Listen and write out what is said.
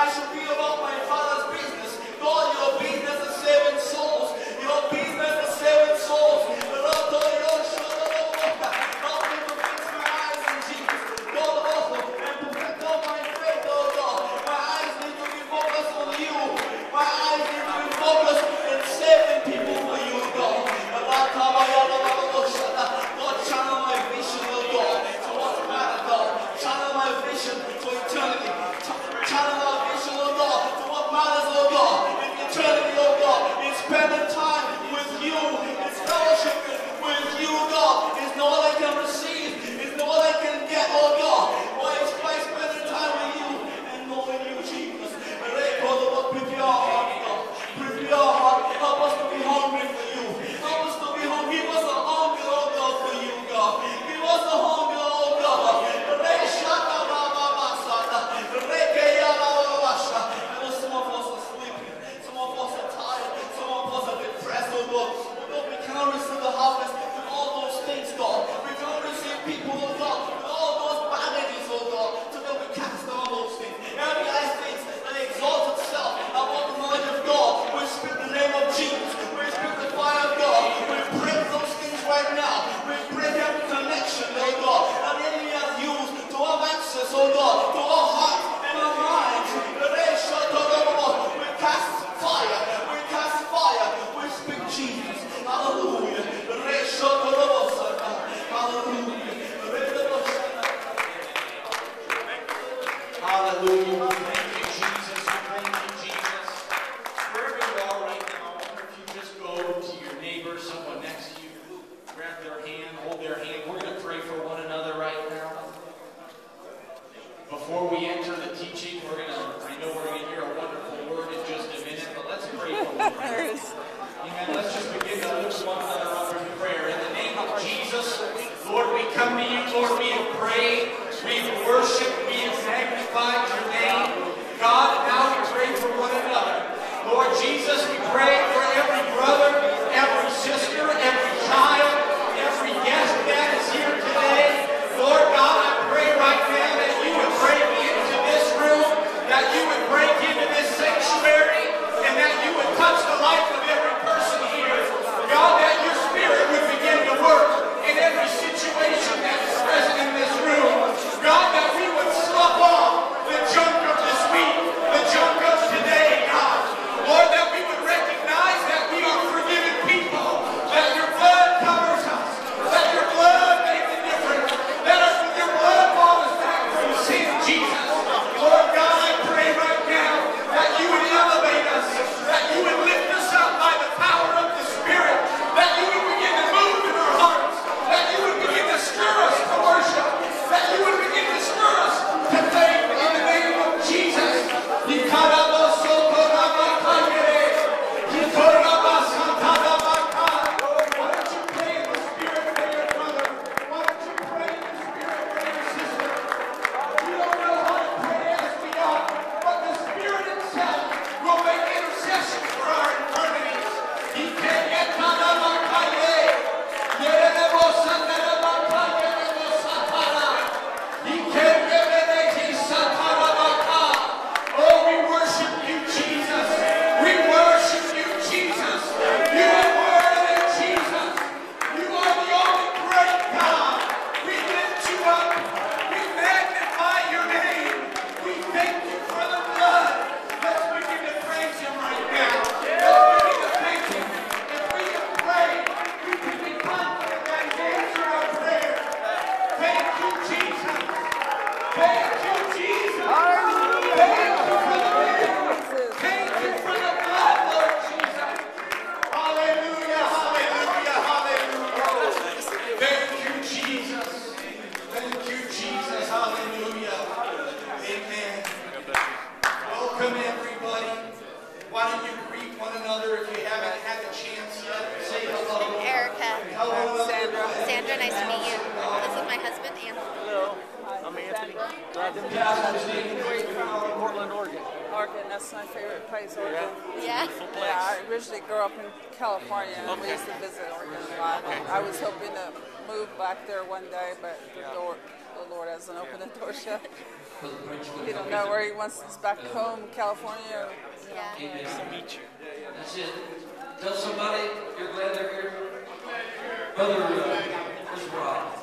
Why should be. Aleluia. Jesus. Thank you, Jesus. Hallelujah. Amen. Welcome, everybody. Why don't you greet one another if you haven't had a chance yet? Say hello. I'm Erica. Hello, Sandra. Sandra, nice to meet you. This is my husband, Anthony. Hello. I'm Anthony. Glad to meet you. That's my favorite place, Oregon. Yeah. It's yeah. Place. yeah. I originally grew up in California, and okay. we used to visit Oregon a lot. Okay. I was hoping to move back there one day, but the yeah. door, the Lord hasn't opened the door yet. he don't know where he wants us back home, California. Yeah. yeah. Nice to meet you. That's it. Tell somebody you're glad they're here. Brother, uh, where's Rob?